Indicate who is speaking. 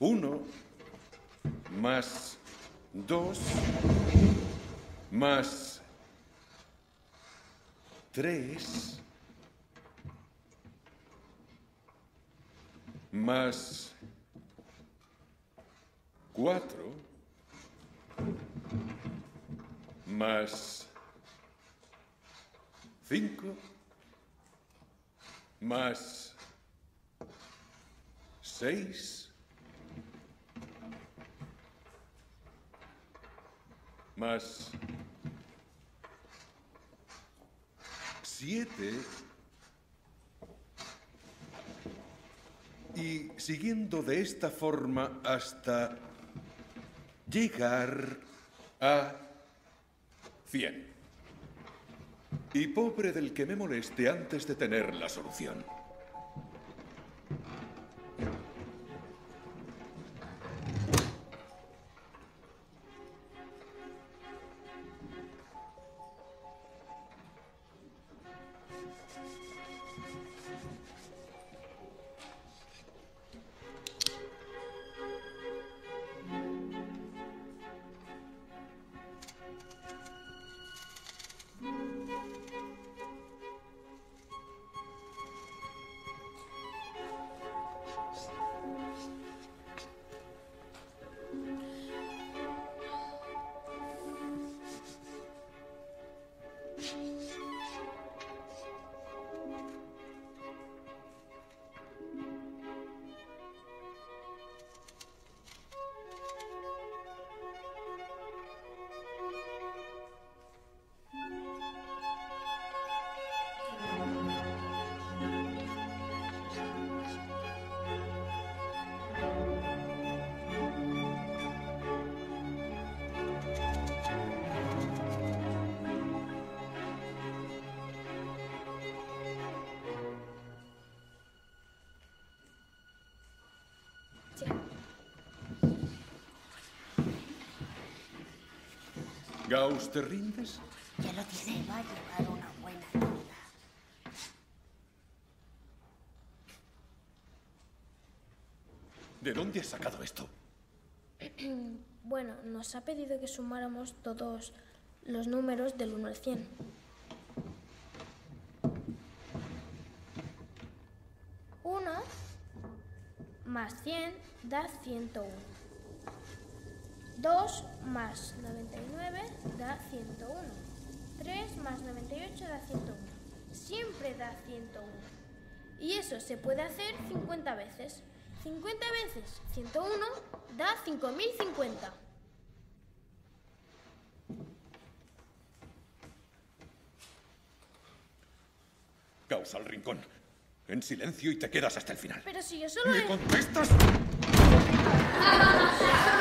Speaker 1: 1 más 2 más 3 más 4 más 5 más 6 más 7 y siguiendo de esta forma hasta llegar a 100. Y pobre del que me moleste antes de tener la solución. Gauss, ¿te rindes?
Speaker 2: Ya lo dije, va a llevar una buena ayuda.
Speaker 1: ¿De dónde has sacado esto?
Speaker 3: Bueno, nos ha pedido que sumáramos todos los números del 1 al 100. Uno más 100 da 101. 2 más 99 da 101. 3 más 98 da 101. Siempre da 101. Y eso se puede hacer 50 veces. 50 veces 101 da 5050.
Speaker 1: Gauss al rincón. En silencio y te quedas hasta el final.
Speaker 3: Pero si yo solo
Speaker 1: ¿Me
Speaker 3: he...
Speaker 1: contestas?